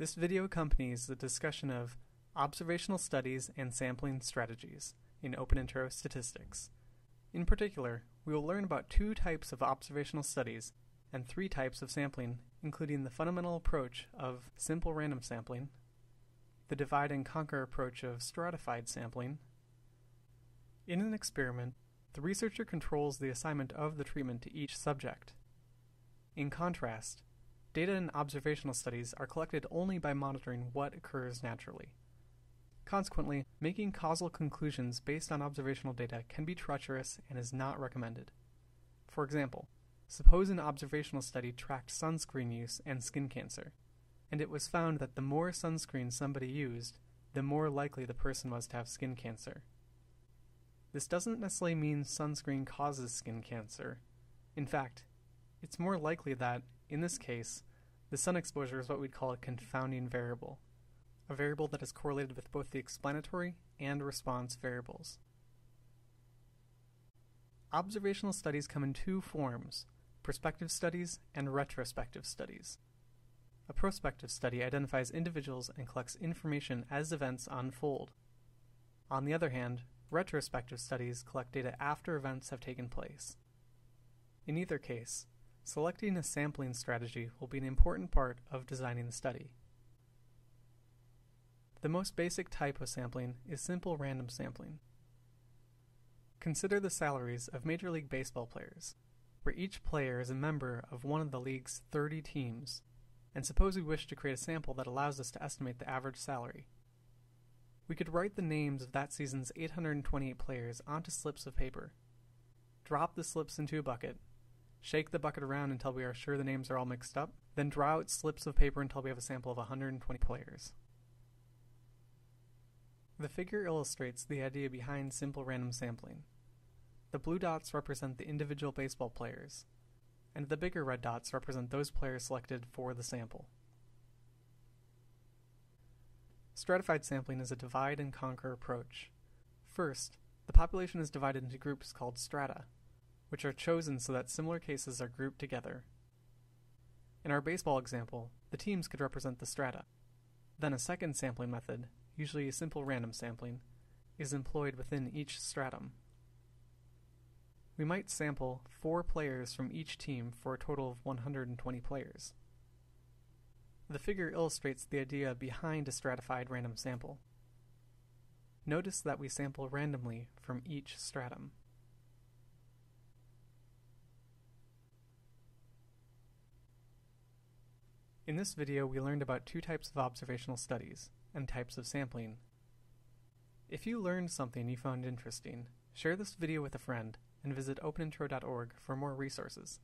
This video accompanies the discussion of observational studies and sampling strategies in OpenIntro statistics. In particular, we will learn about two types of observational studies and three types of sampling, including the fundamental approach of simple random sampling, the divide and conquer approach of stratified sampling. In an experiment, the researcher controls the assignment of the treatment to each subject. In contrast, data in observational studies are collected only by monitoring what occurs naturally. Consequently, making causal conclusions based on observational data can be treacherous and is not recommended. For example, suppose an observational study tracked sunscreen use and skin cancer, and it was found that the more sunscreen somebody used, the more likely the person was to have skin cancer. This doesn't necessarily mean sunscreen causes skin cancer. In fact, it's more likely that, in this case, the sun exposure is what we'd call a confounding variable, a variable that is correlated with both the explanatory and response variables. Observational studies come in two forms prospective studies and retrospective studies. A prospective study identifies individuals and collects information as events unfold. On the other hand, retrospective studies collect data after events have taken place. In either case, selecting a sampling strategy will be an important part of designing the study. The most basic type of sampling is simple random sampling. Consider the salaries of Major League Baseball players, where each player is a member of one of the league's 30 teams, and suppose we wish to create a sample that allows us to estimate the average salary. We could write the names of that season's 828 players onto slips of paper, drop the slips into a bucket, shake the bucket around until we are sure the names are all mixed up, then draw out slips of paper until we have a sample of 120 players. The figure illustrates the idea behind simple random sampling. The blue dots represent the individual baseball players, and the bigger red dots represent those players selected for the sample. Stratified sampling is a divide and conquer approach. First, the population is divided into groups called strata, which are chosen so that similar cases are grouped together. In our baseball example, the teams could represent the strata. Then a second sampling method, usually a simple random sampling, is employed within each stratum. We might sample four players from each team for a total of 120 players. The figure illustrates the idea behind a stratified random sample. Notice that we sample randomly from each stratum. In this video, we learned about two types of observational studies and types of sampling. If you learned something you found interesting, share this video with a friend and visit openintro.org for more resources.